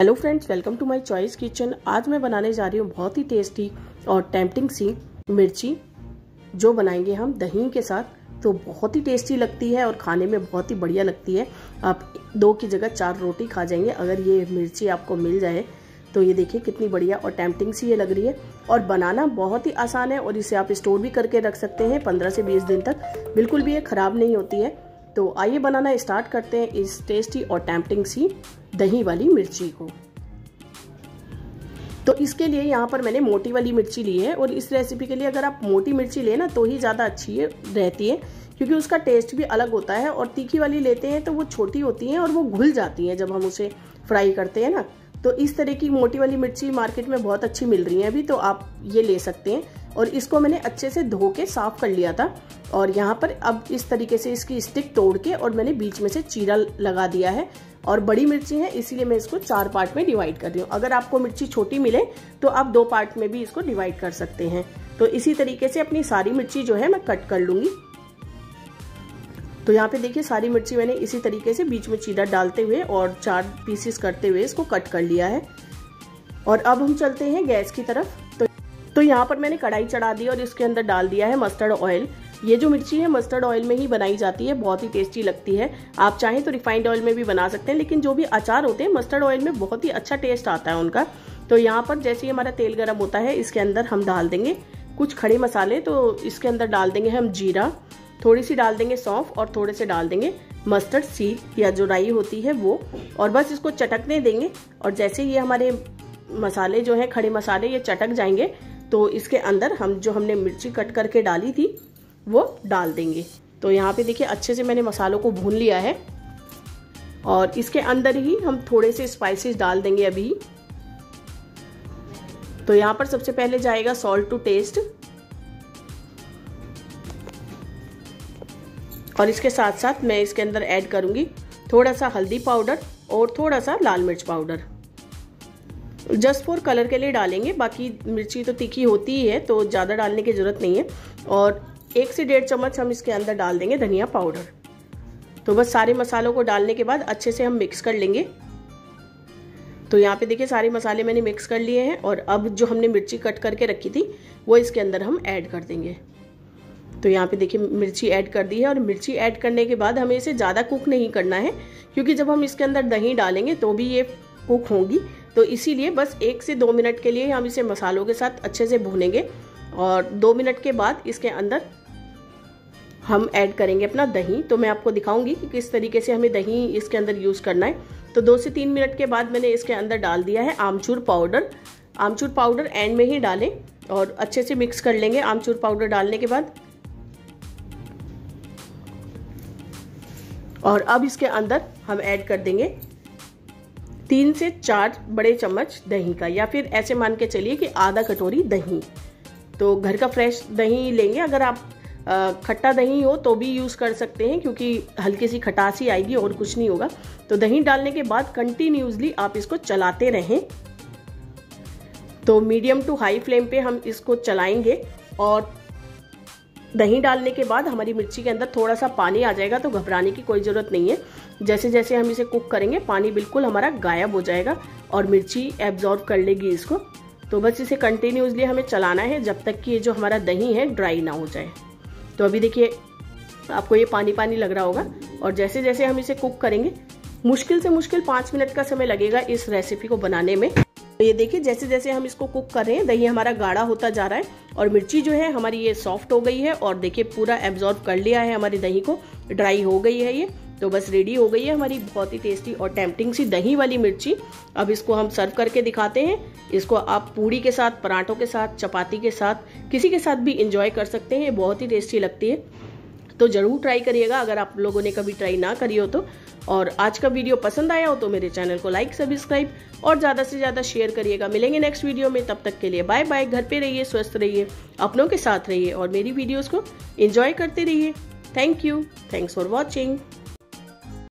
Hello friends welcome to my choice kitchen आज मैं बनाने जा रही हूँ बहुत ही टेस्टी और टेम्पटिंग सी मिर्ची, जो बनाएँगे हम दही के साथ तो बहुत ही टेस्टी लगती है और खाने में बहुत ही बढ़िया लगती है। आप दो की जगह चार रोटी खा जाएँगे, अगर ये मिर्ची आपको मिल जाए तो ये देखिए कितनी बढ़िया और टेम्पटिंग सी ये लग रही है। और बनाना बहुत ही आसान है और इसे आप स्टोर भी करके रख सकते हैं पंद्रह से बीस दिन तक। बिल्कुल भी ये ख़राब नहीं होती है। तो आइए बनाना स्टार्ट करते हैं इस टेस्टी और टेम्पटिंग सी दही वाली मिर्ची को। तो इसके लिए यहाँ पर मैंने मोटी वाली मिर्ची ली है और इस रेसिपी के लिए अगर आप मोटी मिर्ची लें ना तो ही ज़्यादा अच्छी है रहती है, क्योंकि उसका टेस्ट भी अलग होता है और तीखी वाली लेते हैं तो वो छोटी होती हैं और वो घुल जाती हैं जब हम उसे फ्राई करते हैं ना। तो इस तरह की मोटी वाली मिर्ची मार्केट में बहुत अच्छी मिल रही है अभी तो आप ये ले सकते हैं। और इसको मैंने अच्छे से धो के साफ़ कर लिया था। और यहाँ पर अब इस तरीके से इसकी स्टिक तोड़ के और मैंने बीच में से चीरा लगा दिया है और बड़ी मिर्ची है, इसीलिए मैं इसको चार पार्ट में डिवाइड कर रही हूँ। अगर आपको मिर्ची छोटी मिले तो आप दो पार्ट में भी इसको डिवाइड कर सकते हैं। तो इसी तरीके से अपनी सारी मिर्ची जो है, मैं कट कर लूँगी। तो यहाँ पे देखिए, सारी मिर्ची मैंने इसी तरीके से बीच में चीरा डालते हुए और चार पीसेस करते हुए इसको कट कर लिया है। और अब हम चलते हैं गैस की तरफ़। तो तो यहाँ पर मैंने कढ़ाई चढ़ा दी और इसके अंदर डाल दिया है मस्टर्ड ऑयल ये जो मिर्ची है मस्टर्ड ऑयल में ही बनाई जाती है, बहुत ही टेस्टी लगती है। आप चाहें तो रिफाइंड ऑयल में भी बना सकते हैं, लेकिन जो भी अचार होते हैं मस्टर्ड ऑयल में बहुत ही अच्छा टेस्ट आता है उनका। तो यहाँ पर जैसे ही हमारा तेल गर्म होता है, इसके अंदर हम डाल देंगे कुछ खड़े मसाले तो इसके अंदर डाल देंगे हम जीरा, थोड़ी सी डाल देंगे सौंफ और थोड़े से डाल देंगे मस्टर्ड सीड या जो राई होती है वो। और बस इसको चटकने देंगे और जैसे ये हमारे मसाले जो है, खड़े मसाले, ये चटक जाएँगे तो इसके अंदर हम जो हमने मिर्ची कट करके डाली थी वो डाल देंगे। तो यहाँ पे देखिए, अच्छे से मैंने मसालों को भून लिया है। और इसके अंदर ही हम थोड़े से स्पाइसेस डाल देंगे अभी। तो यहाँ पर सबसे पहले जाएगा सॉल्ट टू टेस्ट और इसके साथ साथ मैं इसके अंदर ऐड करूँगी थोड़ा सा हल्दी पाउडर और थोड़ा सा लाल मिर्च पाउडर जस्ट फॉर कलर के लिए डालेंगे, बाकी मिर्ची तो तीखी होती ही है तो ज़्यादा डालने की ज़रूरत नहीं है। और एक से डेढ़ चम्मच हम इसके अंदर डाल देंगे धनिया पाउडर। तो बस सारे मसालों को डालने के बाद अच्छे से हम मिक्स कर लेंगे। तो यहाँ पे देखिए सारे मसाले मैंने मिक्स कर लिए हैं और अब जो हमने मिर्ची कट करके रखी थी, वो इसके अंदर हम ऐड कर देंगे। तो यहाँ पे देखिए मिर्ची ऐड कर दी है और मिर्ची ऐड करने के बाद हमें इसे ज़्यादा कुक नहीं करना है, क्योंकि जब हम इसके अंदर दही डालेंगे तो भी ये कुक होंगी। तो इसीलिए बस एक से दो मिनट के लिए हम इसे मसालों के साथ अच्छे से भूनेंगे। और दो मिनट के बाद इसके अंदर हम ऐड करेंगे अपना दही। तो मैं आपको दिखाऊँगी कि किस तरीके से हमें दही इसके अंदर यूज़ करना है। तो दो से तीन मिनट के बाद मैंने इसके अंदर डाल दिया है आमचूर पाउडर। आमचूर पाउडर एंड में ही डालें और अच्छे से मिक्स कर लेंगे आमचूर पाउडर डालने के बाद। और अब इसके अंदर हम ऐड कर देंगे तीन से चार बड़े चम्मच दही का या फिर ऐसे मान के चलिए कि आधा कटोरी दही। तो घर का फ्रेश दही लेंगे। अगर आप खट्टा दही हो तो भी यूज़ कर सकते हैं, क्योंकि हल्की सी खटासी आएगी और कुछ नहीं होगा। तो दही डालने के बाद कंटिन्यूसली आप इसको चलाते रहें। तो मीडियम टू हाई फ्लेम पे हम इसको चलाएँगे और दही डालने के बाद हमारी मिर्ची के अंदर थोड़ा सा पानी आ जाएगा तो घबराने की कोई ज़रूरत नहीं है। जैसे जैसे हम इसे कुक करेंगे, पानी बिल्कुल हमारा गायब हो जाएगा और मिर्ची एब्जॉर्व कर लेगी इसको। तो बस इसे कंटिन्यूसली हमें चलाना है, जब तक कि ये जो हमारा दही है ड्राई ना हो जाए। तो अभी देखिए, आपको ये पानी पानी लग रहा होगा, और जैसे जैसे हम इसे कुक करेंगे, मुश्किल से मुश्किल पाँच मिनट का समय लगेगा इस रेसिपी को बनाने में। तो ये देखिए जैसे जैसे हम इसको कुक कर रहे हैं, दही हमारा गाढ़ा होता जा रहा है, और मिर्ची जो है, हमारी ये सॉफ्ट हो गई है, और देखिए पूरा एब्जॉर्ब कर लिया है हमारी दही को ड्राई हो गई है ये। तो बस रेडी हो गई है हमारी बहुत ही टेस्टी और टेम्पटिंग सी दही वाली मिर्ची। अब इसको हम सर्व करके दिखाते हैं। इसको आप पूड़ी के साथ, पराठों के साथ, चपाती के साथ, किसी के साथ भी इंजॉय कर सकते हैं। बहुत ही टेस्टी लगती है। तो ज़रूर ट्राई करिएगा अगर आप लोगों ने कभी ट्राई ना करी हो तो। और आज का वीडियो पसंद आया हो तो मेरे चैनल को लाइक सब्सक्राइब और ज़्यादा से ज़्यादा शेयर करिएगा। मिलेंगे नेक्स्ट वीडियो में, तब तक के लिए बाय बाय घर पे रहिए, स्वस्थ रहिए, अपनों के साथ रहिए और मेरी वीडियोस को एंजॉय करते रहिए। Thank you thanks for watching